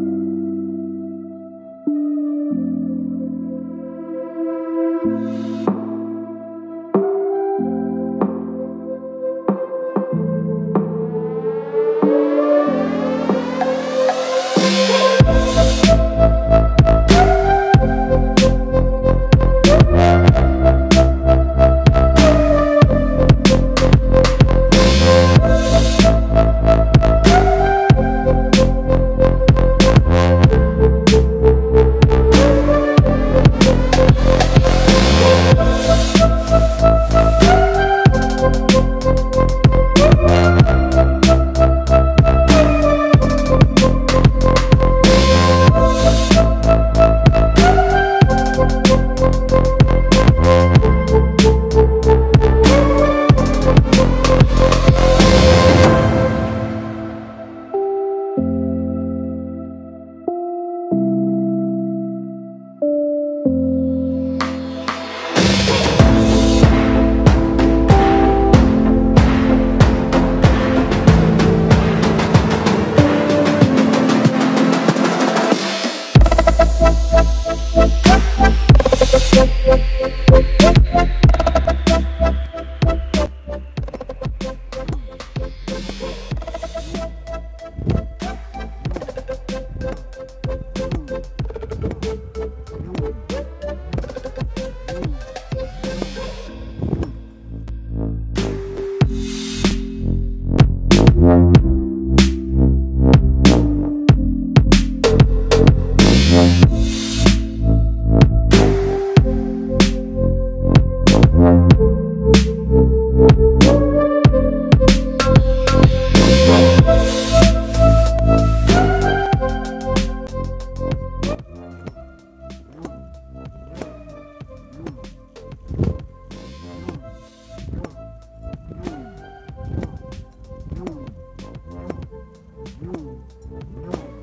thank you Não.